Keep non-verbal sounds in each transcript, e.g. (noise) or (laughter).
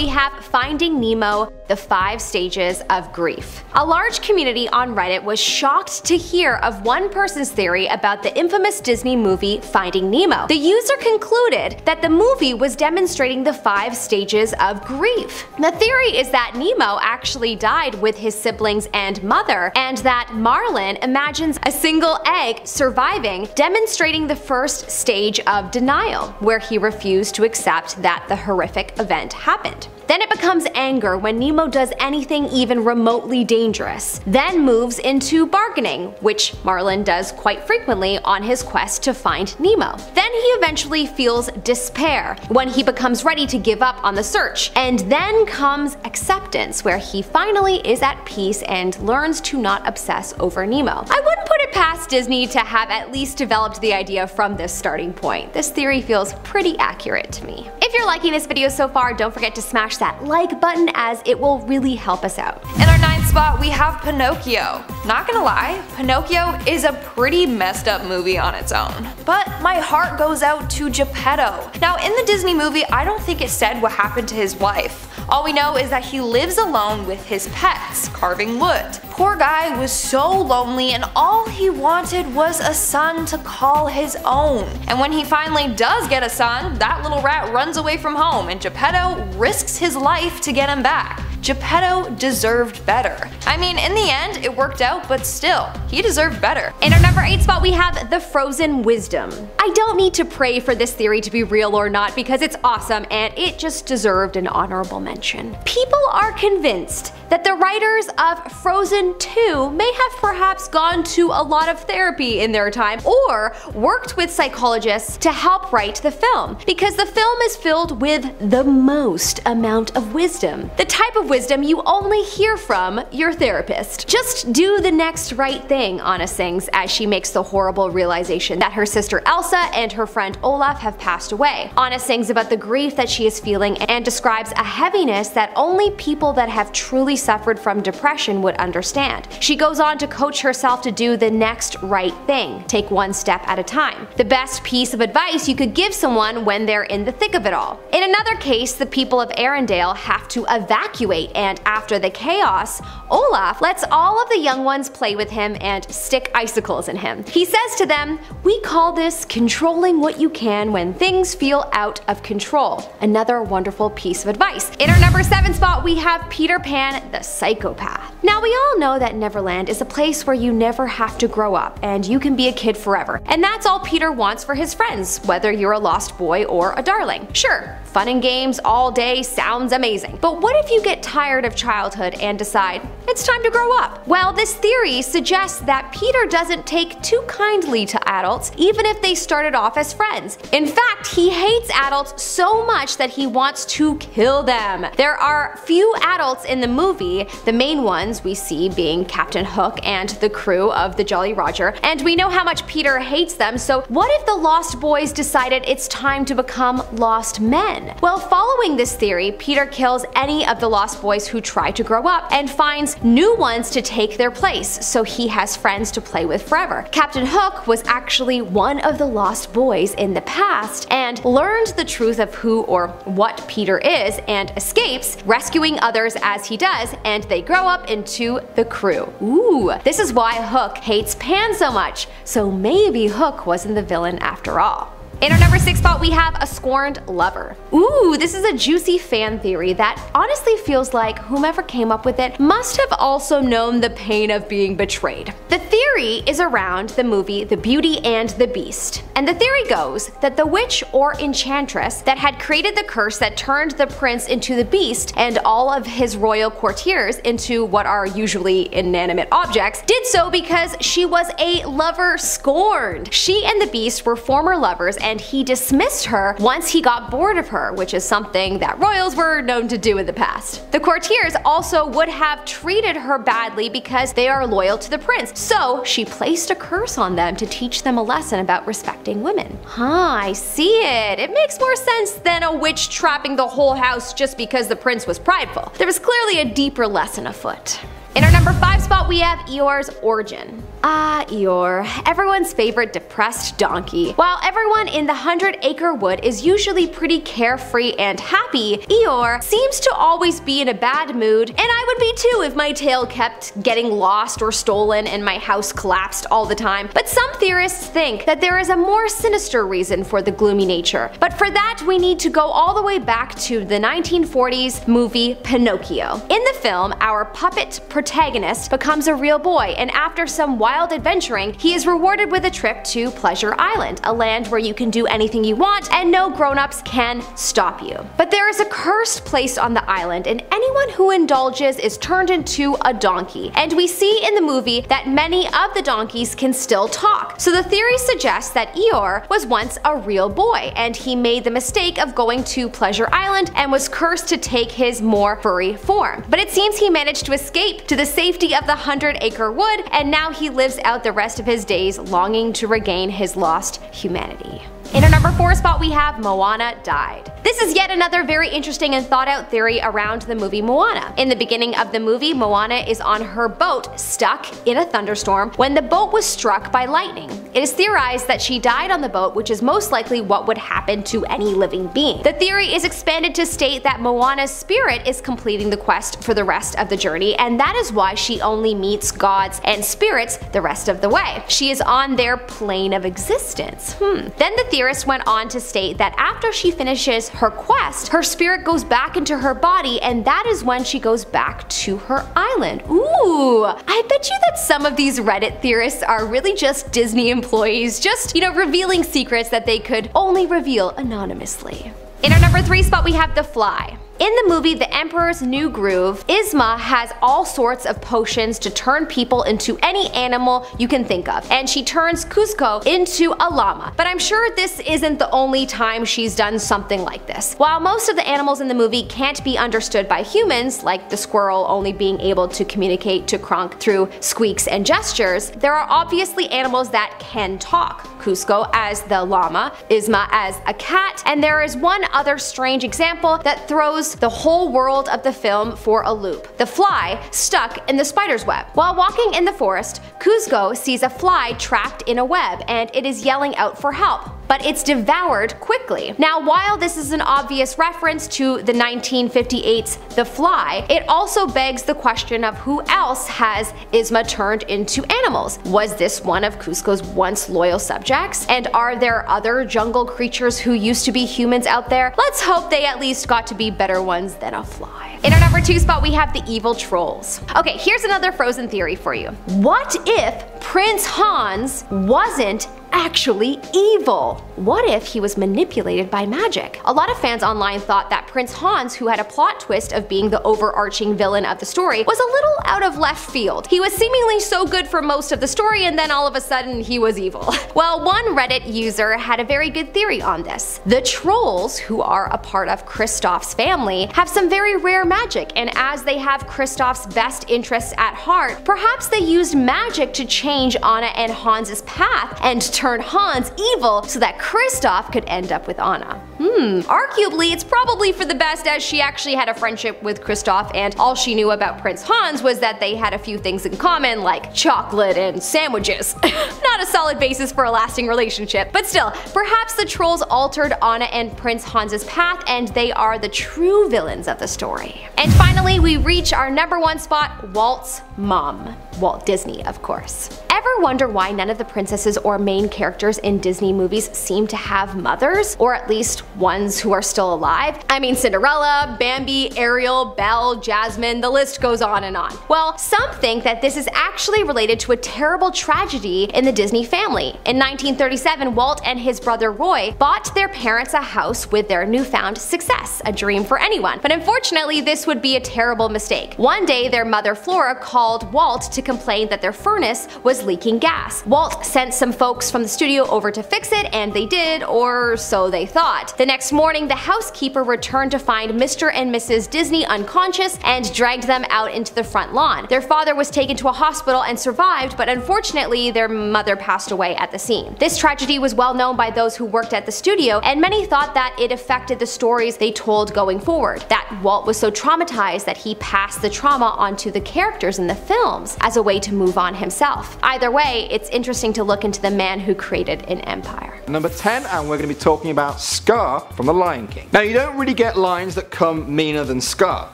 we have Finding Nemo the five stages of grief. A large community on Reddit was shocked to hear of one person's theory about the infamous Disney movie Finding Nemo. The user concluded that the movie was demonstrating the five stages of grief. The theory is that Nemo actually died with his siblings and mother, and that Marlin imagines a single egg surviving, demonstrating the first stage of denial, where he refused to accept that the horrific event happened. Then it becomes anger when Nemo does anything even remotely dangerous. Then moves into bargaining, which Marlin does quite frequently on his quest to find Nemo. Then he eventually feels despair when he becomes ready to give up on the search. And then comes acceptance, where he finally is at peace and learns to not obsess over Nemo. I wouldn't put it past Disney to have at least developed the idea from this starting point. This theory feels pretty accurate to me. If you're liking this video so far, don't forget to smash that like button as it will really help us out. In our ninth spot, we have Pinocchio. Not gonna lie, Pinocchio is a pretty messed up movie on its own. But my heart goes out to Geppetto. Now in the Disney movie, I don't think it said what happened to his wife. All we know is that he lives alone with his pets, carving wood. Poor guy was so lonely and all he wanted was a son to call his own. And when he finally does get a son, that little rat runs away from home and Geppetto risks his life to get him back. Geppetto deserved better. I mean, in the end, it worked out, but still, he deserved better. In our number 8 spot we have the Frozen Wisdom. I don't need to pray for this theory to be real or not because it's awesome and it just deserved an honorable mention. People are convinced that the writers of Frozen 2 may have perhaps gone to a lot of therapy in their time or worked with psychologists to help write the film because the film is filled with the most amount of wisdom. The type of wisdom you only hear from your therapist. Just do the next right thing, Anna sings as she makes the horrible realization that her sister Elsa and her friend Olaf have passed away. Anna sings about the grief that she is feeling and describes a heaviness that only people that have truly suffered from depression would understand. She goes on to coach herself to do the next right thing, take one step at a time. The best piece of advice you could give someone when they're in the thick of it all. In another case, the people of Arendelle have to evacuate and after the chaos, Olaf lets all of the young ones play with him and stick icicles in him. He says to them, we call this controlling what you can when things feel out of control. Another wonderful piece of advice. In our number 7 spot we have Peter Pan the psychopath. Now we all know that Neverland is a place where you never have to grow up and you can be a kid forever. And that's all Peter wants for his friends, whether you're a lost boy or a darling. Sure, fun and games all day sounds amazing. But what if you get tired of childhood and decide, it's time to grow up? Well, this theory suggests that Peter doesn't take too kindly to adults, even if they started off as friends. In fact, he hates adults so much that he wants to kill them. There are few adults in the movie, the main ones we see being Captain Hook and the crew of the Jolly Roger, and we know how much Peter hates them, so what if the Lost Boys decided it's time to become Lost Men? Well, following this theory, Peter kills any of the Lost Boys who try to grow up and finds new ones to take their place, so he has friends to play with forever. Captain Hook was actually one of the Lost Boys in the past and learned the truth of who or what Peter is and escapes, rescuing others as he does, and they grow up into the crew. Ooh, this is why Hook hates Pan so much, so maybe Hook wasn't the villain after all. In our number 6 spot we have a scorned lover. Ooh, this is a juicy fan theory that honestly feels like whomever came up with it must have also known the pain of being betrayed. The theory is around the movie The Beauty and the Beast, and the theory goes that the witch or enchantress that had created the curse that turned the prince into the beast and all of his royal courtiers into what are usually inanimate objects did so because she was a lover scorned. She and the beast were former lovers and and he dismissed her once he got bored of her, which is something that royals were known to do in the past. The courtiers also would have treated her badly because they are loyal to the prince, so she placed a curse on them to teach them a lesson about respecting women. Huh, I see it. It makes more sense than a witch trapping the whole house just because the prince was prideful. There was clearly a deeper lesson afoot. In our number 5 spot we have Eeyore's origin. Ah, Eeyore, everyone's favorite depressed donkey. While everyone in the Hundred Acre Wood is usually pretty carefree and happy, Eeyore seems to always be in a bad mood, and I would be too if my tail kept getting lost or stolen and my house collapsed all the time. But some theorists think that there is a more sinister reason for the gloomy nature. But for that, we need to go all the way back to the 1940s movie Pinocchio. In the film, our puppet protagonist becomes a real boy, and after some wild adventuring, he is rewarded with a trip to Pleasure Island, a land where you can do anything you want and no grown-ups can stop you. But there is a cursed place on the island, and anyone who indulges is turned into a donkey. And we see in the movie that many of the donkeys can still talk. So the theory suggests that Eeyore was once a real boy, and he made the mistake of going to Pleasure Island and was cursed to take his more furry form. But it seems he managed to escape to the safety of the Hundred Acre Wood, and now he lives out the rest of his days longing to regain his lost humanity. In our number 4 spot we have Moana Died. This is yet another very interesting and thought out theory around the movie Moana. In the beginning of the movie, Moana is on her boat stuck in a thunderstorm when the boat was struck by lightning. It is theorized that she died on the boat which is most likely what would happen to any living being. The theory is expanded to state that Moana's spirit is completing the quest for the rest of the journey and that is why she only meets gods and spirits the rest of the way. She is on their plane of existence. Hmm. Then the theorist went on to state that after she finishes her quest, her spirit goes back into her body and that is when she goes back to her island. Ooh, I bet you that some of these Reddit theorists are really just Disney employees, just, you know, revealing secrets that they could only reveal anonymously. In our number 3 spot we have The Fly. In the movie The Emperor's New Groove, Yzma has all sorts of potions to turn people into any animal you can think of, and she turns Kuzco into a llama. But I'm sure this isn't the only time she's done something like this. While most of the animals in the movie can't be understood by humans, like the squirrel only being able to communicate to Kronk through squeaks and gestures, there are obviously animals that can talk. Kuzco as the llama, Yzma as a cat, and there is one other strange example that throws the whole world of the film for a loop. The fly stuck in the spider's web. While walking in the forest, Kuzco sees a fly trapped in a web and it is yelling out for help but it's devoured quickly. Now while this is an obvious reference to the 1958's The Fly, it also begs the question of who else has Yzma turned into animals? Was this one of Kuzco's once loyal subjects? And are there other jungle creatures who used to be humans out there? Let's hope they at least got to be better ones than a fly. In our number 2 spot we have the evil trolls. Okay, here's another Frozen theory for you. What if Prince Hans wasn't actually evil? What if he was manipulated by magic? A lot of fans online thought that Prince Hans, who had a plot twist of being the overarching villain of the story, was a little out of left field. He was seemingly so good for most of the story and then all of a sudden he was evil. (laughs) well, one Reddit user had a very good theory on this. The trolls, who are a part of Kristoff's family, have some very rare magic and as they have Kristoff's best interests at heart, perhaps they used magic to change Anna and Hans's path and turn Hans evil so that Kristoff could end up with Anna. Hmm, arguably it's probably for the best as she actually had a friendship with Kristoff and all she knew about Prince Hans was that they had a few things in common like chocolate and sandwiches. (laughs) Not a solid basis for a lasting relationship, but still, perhaps the trolls altered Anna and Prince Hans's path and they are the true villains of the story. And finally, we reach our number one spot, Walt's mom. Walt Disney, of course. Ever wonder why none of the princesses or main characters in Disney movies seem to have mothers, or at least ones who are still alive? I mean Cinderella, Bambi, Ariel, Belle, Jasmine, the list goes on and on. Well, some think that this is actually related to a terrible tragedy in the Disney family. In 1937, Walt and his brother Roy bought their parents a house with their newfound success, a dream for anyone. But unfortunately, this would be a terrible mistake. One day, their mother Flora called Walt to complain that their furnace was leaking gas. Walt sent some folks from the studio over to fix it and they did, or so they thought. The next morning the housekeeper returned to find Mr. and Mrs. Disney unconscious and dragged them out into the front lawn. Their father was taken to a hospital and survived but unfortunately their mother passed away at the scene. This tragedy was well known by those who worked at the studio and many thought that it affected the stories they told going forward. That Walt was so traumatized that he passed the trauma onto the characters in the films as a way to move on himself. Either way, way, it's interesting to look into the man who created an empire. Number 10, and we're going to be talking about Scar from The Lion King. Now, you don't really get lions that come meaner than Scar.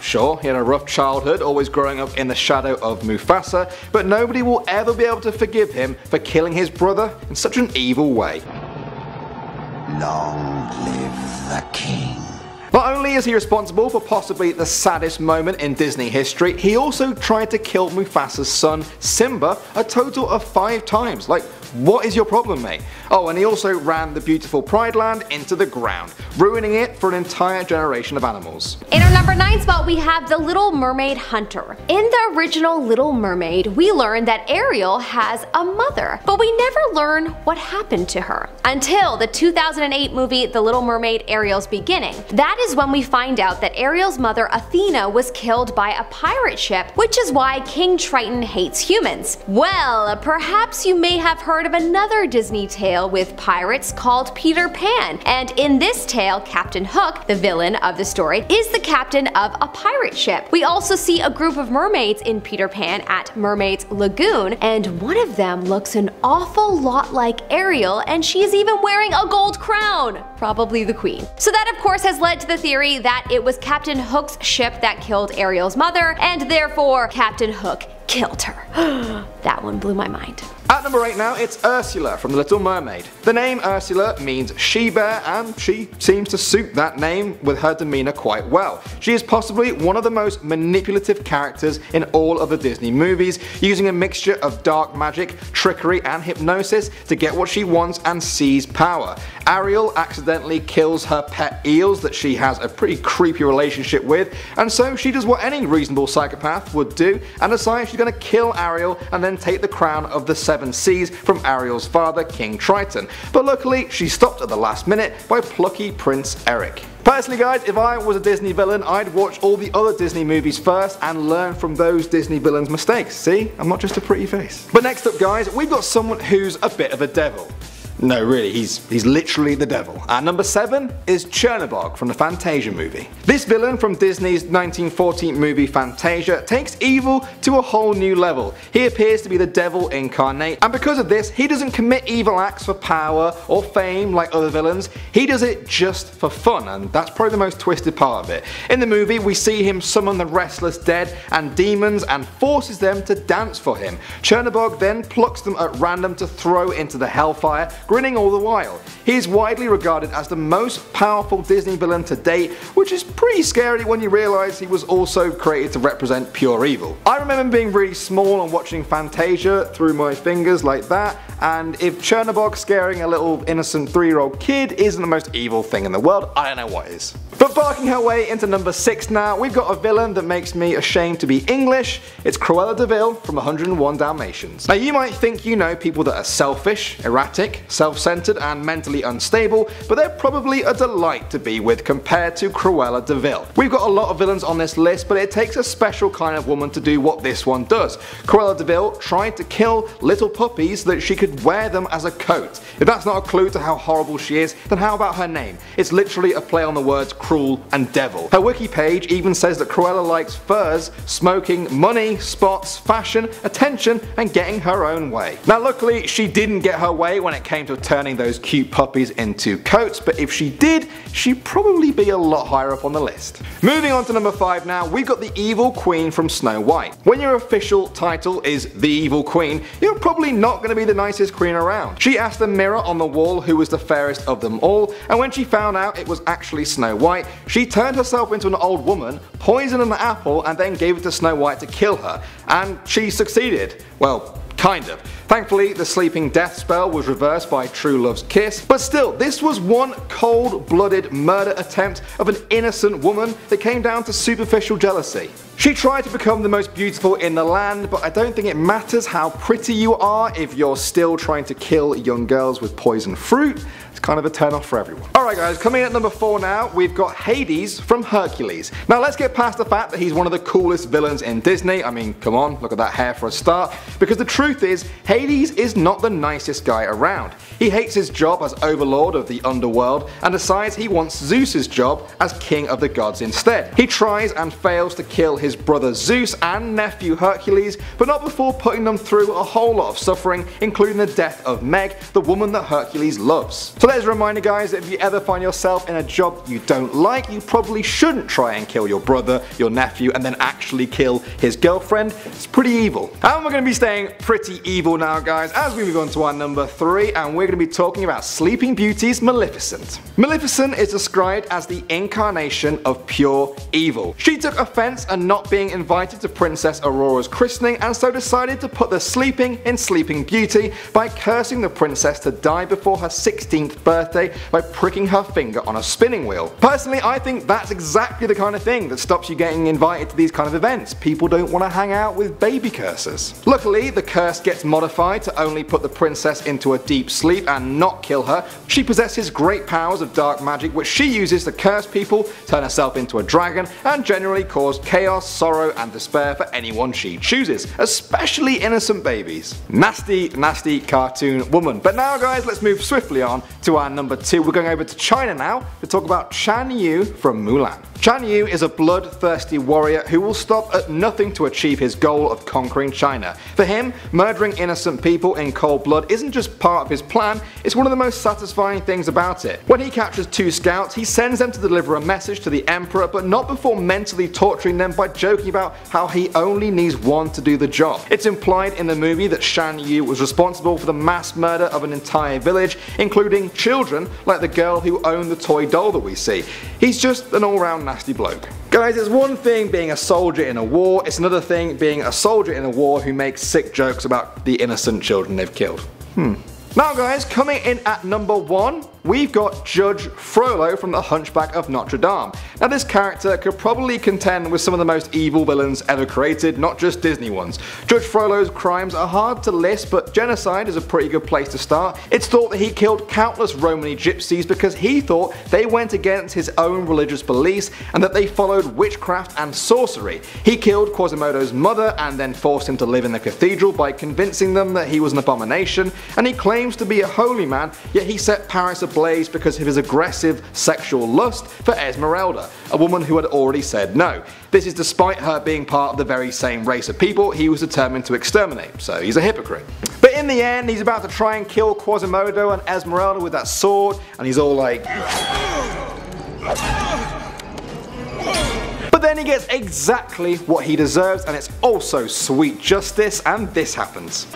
Sure, he had a rough childhood, always growing up in the shadow of Mufasa, but nobody will ever be able to forgive him for killing his brother in such an evil way. Long live the king. Not only is he responsible for possibly the saddest moment in Disney history, he also tried to kill Mufasa's son Simba a total of five times. Like, what is your problem, mate? Oh, and he also ran the beautiful Pride Land into the ground, ruining it for an entire generation of animals. In our number 9 spot, we have the Little Mermaid Hunter. In the original Little Mermaid, we learn that Ariel has a mother, but we never learn what happened to her until the 2008 movie The Little Mermaid Ariel's Beginning. That is when we find out that Ariel's mother Athena was killed by a pirate ship, which is why King Triton hates humans. Well, perhaps you may have of another Disney tale with pirates called Peter Pan, and in this tale, Captain Hook, the villain of the story, is the captain of a pirate ship. We also see a group of mermaids in Peter Pan at Mermaid's Lagoon, and one of them looks an awful lot like Ariel, and she is even wearing a gold crown! Probably the queen. So that of course has led to the theory that it was Captain Hook's ship that killed Ariel's mother, and therefore Captain Hook killed her. (gasps) that one blew my mind. At number 8 now, it's Ursula from The Little Mermaid. The name Ursula means she-bear and she seems to suit that name with her demeanour quite well. She is possibly one of the most manipulative characters in all of the Disney movies, using a mixture of dark magic, trickery and hypnosis to get what she wants and seize power. Ariel accidentally kills her pet eels that she has a pretty creepy relationship with, and so she does what any reasonable psychopath would do and decides she's going to kill Ariel and then take the crown of the seven seas from Ariel's father, King Triton. But luckily, she stopped at the last minute by plucky Prince Eric. Personally guys, if I was a Disney villain, I'd watch all the other Disney movies first and learn from those Disney villains' mistakes. See? I'm not just a pretty face. But next up guys, we've got someone who's a bit of a devil. No, really, he's, he's literally the devil. And number 7 is Chernobog from the Fantasia movie. This villain from Disney's 1914 movie Fantasia takes evil to a whole new level. He appears to be the devil incarnate, and because of this, he doesn't commit evil acts for power or fame like other villains, he does it just for fun, and that's probably the most twisted part of it. In the movie, we see him summon the restless dead and demons and forces them to dance for him. Chernobog then plucks them at random to throw into the hellfire, grinning all the while. He is widely regarded as the most powerful Disney villain to date, which is pretty scary when you realise he was also created to represent pure evil. I remember being really small and watching Fantasia through my fingers like that, and if Chernobog scaring a little innocent 3 year old kid isn't the most evil thing in the world, I don't know what is. But barking her way into number 6 now, we've got a villain that makes me ashamed to be English. It's Cruella de Vil from 101 Dalmatians. Now you might think you know people that are selfish, erratic, self-centered and mentally unstable, but they're probably a delight to be with compared to Cruella de Vil. We've got a lot of villains on this list, but it takes a special kind of woman to do what this one does. Cruella de Vil tried to kill little puppies so that she could wear them as a coat. If that's not a clue to how horrible she is, then how about her name? It's literally a play on the words cruel and devil. Her wiki page even says that Cruella likes furs, smoking, money, spots, fashion, attention, and getting her own way. Now luckily, she didn't get her way when it came to turning those cute puppies into coats, but if she did, she'd probably be a lot higher up on the list. Moving on to number 5 now, we've got the Evil Queen from Snow White. When your official title is the Evil Queen, you're probably not going to be the nicest queen around. She asked the mirror on the wall who was the fairest of them all, and when she found out it was actually Snow White, she turned herself into an old woman, poisoned an apple, and then gave it to Snow White to kill her. And she succeeded. Well, Kind of. Thankfully, the sleeping death spell was reversed by True Love's kiss, but still, this was one cold-blooded murder attempt of an innocent woman that came down to superficial jealousy. She tried to become the most beautiful in the land, but I don't think it matters how pretty you are if you're still trying to kill young girls with poison fruit. Kind of a turn off for everyone. Alright guys, coming at number 4 now, we've got Hades from Hercules. Now let's get past the fact that he's one of the coolest villains in Disney, I mean come on, look at that hair for a start, because the truth is, Hades is not the nicest guy around. He hates his job as overlord of the underworld and decides he wants Zeus's job as king of the gods instead. He tries and fails to kill his brother Zeus and nephew Hercules, but not before putting them through a whole lot of suffering, including the death of Meg, the woman that Hercules loves. So there's a reminder guys if you ever find yourself in a job you don't like, you probably shouldn't try and kill your brother, your nephew, and then actually kill his girlfriend. It's pretty evil. And we're going to be staying pretty evil now guys as we move on to our number 3 and we're going to be talking about Sleeping Beauty's Maleficent. Maleficent is described as the incarnation of pure evil. She took offense at not being invited to Princess Aurora's christening and so decided to put the sleeping in Sleeping Beauty by cursing the princess to die before her 16th birthday by pricking her finger on a spinning wheel. Personally, I think that's exactly the kind of thing that stops you getting invited to these kind of events. People don't want to hang out with baby cursors. Luckily, the curse gets modified to only put the princess into a deep sleep and not kill her. She possesses great powers of dark magic which she uses to curse people, turn herself into a dragon, and generally cause chaos, sorrow, and despair for anyone she chooses, especially innocent babies. Nasty, nasty cartoon woman. But now guys, let's move swiftly on to our number 2. We're going over to China now to talk about Shan Yu from Mulan. Shan Yu is a bloodthirsty warrior who will stop at nothing to achieve his goal of conquering China. For him, murdering innocent people in cold blood isn't just part of his plan, it's one of the most satisfying things about it. When he captures two scouts, he sends them to deliver a message to the Emperor, but not before mentally torturing them by joking about how he only needs one to do the job. It's implied in the movie that Shan Yu was responsible for the mass murder of an entire village, including children like the girl who owned the toy doll that we see. He's just an all-round nasty bloke. Guys, it's one thing being a soldier in a war, it's another thing being a soldier in a war who makes sick jokes about the innocent children they've killed. Hmm. Now guys, coming in at number 1, we've got Judge Frollo from The Hunchback of Notre Dame. Now this character could probably contend with some of the most evil villains ever created, not just Disney ones. Judge Frollo's crimes are hard to list, but genocide is a pretty good place to start. It's thought that he killed countless Romany gypsies because he thought they went against his own religious beliefs and that they followed witchcraft and sorcery. He killed Quasimodo's mother and then forced him to live in the cathedral by convincing them that he was an abomination, and he claims to be a holy man, yet he set Paris ablaze because of his aggressive sexual lust for Esmeralda, a woman who had already said no. This is despite her being part of the very same race of people he was determined to exterminate, so he's a hypocrite. But in the end, he's about to try and kill Quasimodo and Esmeralda with that sword, and he's all like... But then he gets exactly what he deserves and it's also sweet justice and this happens.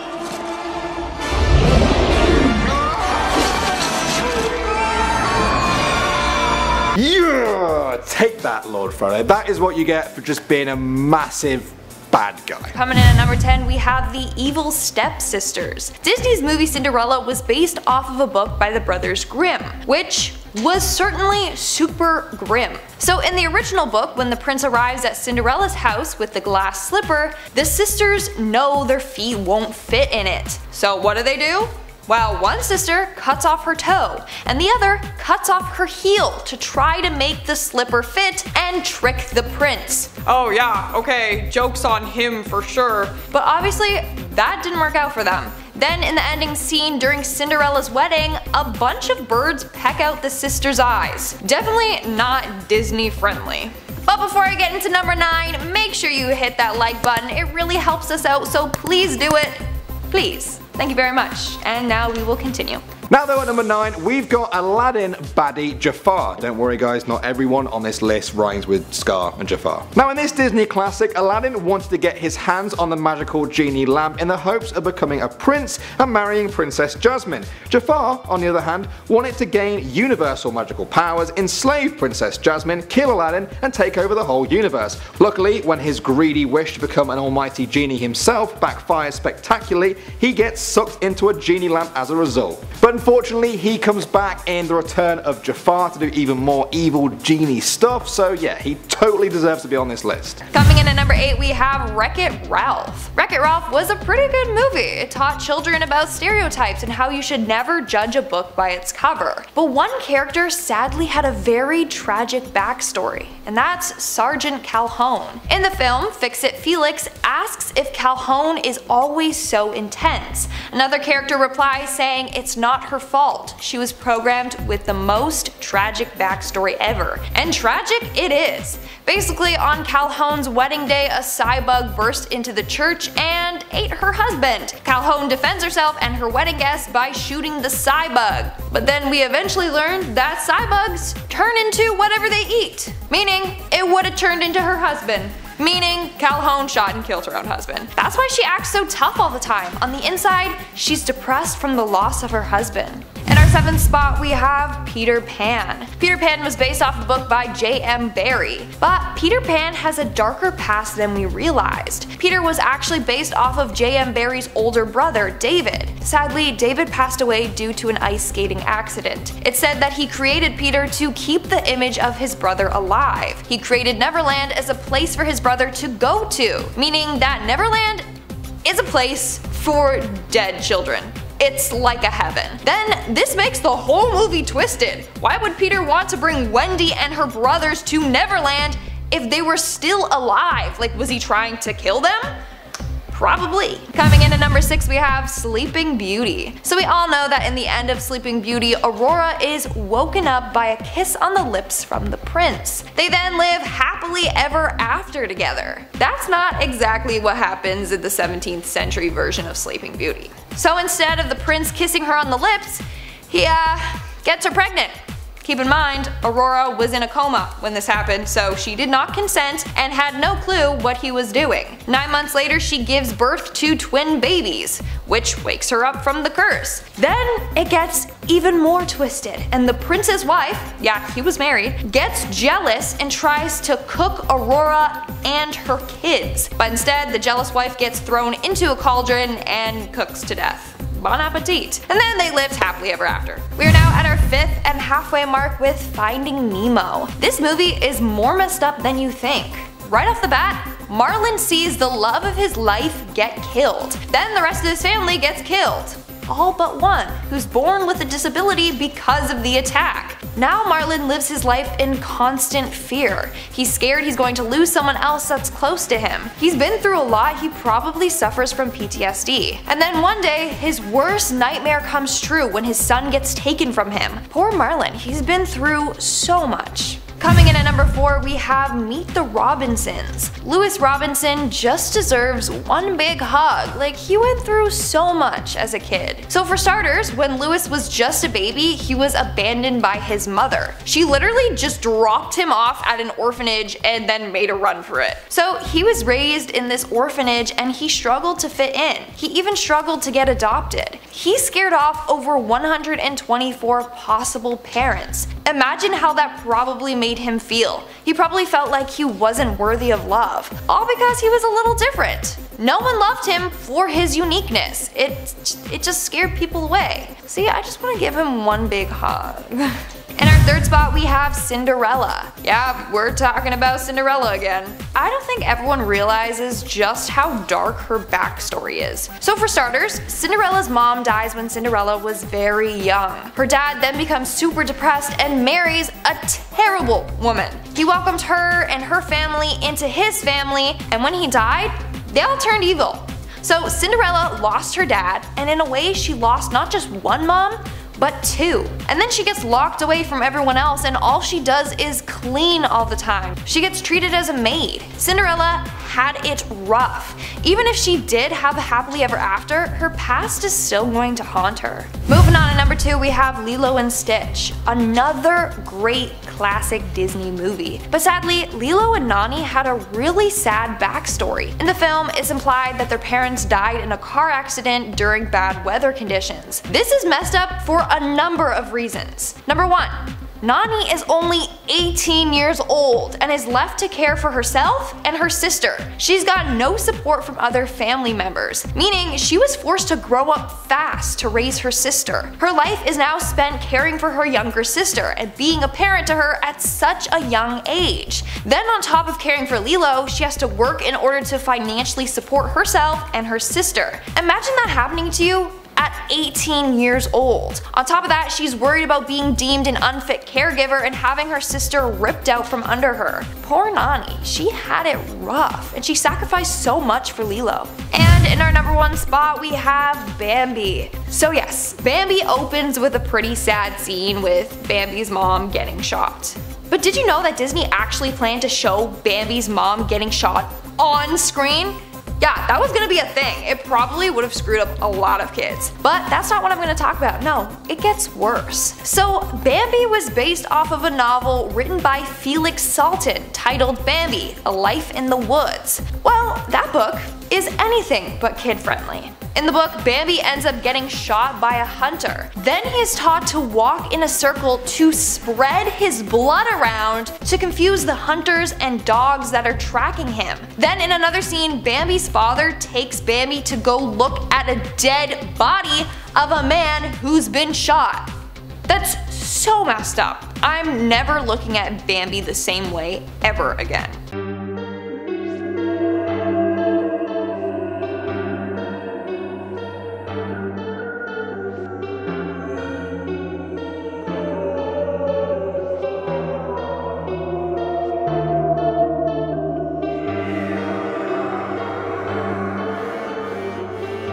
Yeah! Take that, Lord Frodo. That is what you get for just being a massive bad guy. Coming in at number 10, we have the Evil Stepsisters. Disney's movie Cinderella was based off of a book by the brothers Grimm, which was certainly super grim. So in the original book, when the prince arrives at Cinderella's house with the glass slipper, the sisters know their feet won't fit in it. So what do they do? Well, one sister cuts off her toe, and the other cuts off her heel to try to make the slipper fit and trick the prince. Oh yeah, okay, joke's on him for sure. But obviously, that didn't work out for them. Then in the ending scene during Cinderella's wedding, a bunch of birds peck out the sisters' eyes. Definitely not Disney friendly. But before I get into number 9, make sure you hit that like button, it really helps us out so please do it. Please. Thank you very much. And now we will continue. Now though at number 9 we've got Aladdin baddie Jafar. Don't worry guys, not everyone on this list rhymes with Scar and Jafar. Now in this Disney classic, Aladdin wanted to get his hands on the magical genie lamp in the hopes of becoming a prince and marrying Princess Jasmine. Jafar, on the other hand, wanted to gain universal magical powers, enslave Princess Jasmine, kill Aladdin and take over the whole universe. Luckily, when his greedy wish to become an almighty genie himself backfires spectacularly, he gets sucked into a genie lamp as a result. But unfortunately, he comes back in the return of Jafar to do even more evil genie stuff, so yeah, he totally deserves to be on this list. Coming in at number 8 we have Wreck-It Ralph. Wreck-It Ralph was a pretty good movie. It taught children about stereotypes and how you should never judge a book by its cover. But one character sadly had a very tragic backstory, and that's Sergeant Calhoun. In the film, Fix-It Felix asks if Calhoun is always so intense. Another character replies saying it's not her fault. She was programmed with the most tragic backstory ever. And tragic it is. Basically, on Calhoun's wedding day, a cybug burst into the church and ate her husband. Calhoun defends herself and her wedding guests by shooting the cybug. But then we eventually learned that cybugs turn into whatever they eat, meaning it would have turned into her husband. Meaning, Calhoun shot and killed her own husband. That's why she acts so tough all the time. On the inside, she's depressed from the loss of her husband. In our seventh spot, we have Peter Pan. Peter Pan was based off the book by J.M. Barrie, but Peter Pan has a darker past than we realized. Peter was actually based off of J.M. Barrie's older brother, David. Sadly, David passed away due to an ice skating accident. It said that he created Peter to keep the image of his brother alive. He created Neverland as a place for his brother to go to, meaning that Neverland is a place for dead children. It's like a heaven. Then this makes the whole movie twisted. Why would Peter want to bring Wendy and her brothers to Neverland if they were still alive? Like was he trying to kill them? Probably. Coming in at number 6 we have Sleeping Beauty. So we all know that in the end of Sleeping Beauty, Aurora is woken up by a kiss on the lips from the prince. They then live happily ever after together. That's not exactly what happens in the 17th century version of Sleeping Beauty. So instead of the prince kissing her on the lips, he uh, gets her pregnant. Keep in mind, Aurora was in a coma when this happened, so she did not consent and had no clue what he was doing. Nine months later, she gives birth to twin babies, which wakes her up from the curse. Then it gets even more twisted, and the prince's wife, yeah, he was married, gets jealous and tries to cook Aurora and her kids. But instead, the jealous wife gets thrown into a cauldron and cooks to death. Bon appetit. And then they lived happily ever after. We are now at our fifth and halfway mark with Finding Nemo. This movie is more messed up than you think. Right off the bat, Marlin sees the love of his life get killed. Then the rest of his family gets killed all but one, who's born with a disability because of the attack. Now Marlin lives his life in constant fear. He's scared he's going to lose someone else that's close to him. He's been through a lot, he probably suffers from PTSD. And then one day, his worst nightmare comes true when his son gets taken from him. Poor Marlin, he's been through so much. Coming in at number 4 we have Meet the Robinsons. Lewis Robinson just deserves one big hug, like he went through so much as a kid. So for starters, when Lewis was just a baby, he was abandoned by his mother. She literally just dropped him off at an orphanage and then made a run for it. So he was raised in this orphanage and he struggled to fit in. He even struggled to get adopted. He scared off over 124 possible parents. Imagine how that probably made him feel. He probably felt like he wasn't worthy of love, all because he was a little different. No one loved him for his uniqueness. It, it just scared people away. See, I just want to give him one big hug. (laughs) In our third spot, we have Cinderella. Yeah, we're talking about Cinderella again. I don't think everyone realizes just how dark her backstory is. So for starters, Cinderella's mom dies when Cinderella was very young. Her dad then becomes super depressed and marries a terrible woman. He welcomed her and her family into his family, and when he died, they all turned evil. So Cinderella lost her dad, and in a way she lost not just one mom, but two. And then she gets locked away from everyone else and all she does is clean all the time. She gets treated as a maid. Cinderella had it rough. Even if she did have a happily ever after, her past is still going to haunt her. Moving on to number two, we have Lilo and Stitch, another great classic Disney movie. But sadly, Lilo and Nani had a really sad backstory. In the film, it's implied that their parents died in a car accident during bad weather conditions. This is messed up for a number of reasons. Number one, Nani is only 18 years old and is left to care for herself and her sister. She's got no support from other family members, meaning she was forced to grow up fast to raise her sister. Her life is now spent caring for her younger sister and being a parent to her at such a young age. Then on top of caring for Lilo, she has to work in order to financially support herself and her sister. Imagine that happening to you at 18 years old. On top of that, she's worried about being deemed an unfit caregiver and having her sister ripped out from under her. Poor Nani, she had it rough, and she sacrificed so much for Lilo. And in our number one spot, we have Bambi. So yes, Bambi opens with a pretty sad scene with Bambi's mom getting shot. But did you know that Disney actually planned to show Bambi's mom getting shot on screen? Yeah, that was gonna be a thing. It probably would have screwed up a lot of kids. But that's not what I'm gonna talk about. No, it gets worse. So, Bambi was based off of a novel written by Felix Salten titled Bambi A Life in the Woods. Well, that book is anything but kid friendly. In the book, Bambi ends up getting shot by a hunter. Then he is taught to walk in a circle to spread his blood around to confuse the hunters and dogs that are tracking him. Then in another scene, Bambi's father takes Bambi to go look at a dead body of a man who's been shot. That's so messed up. I'm never looking at Bambi the same way ever again.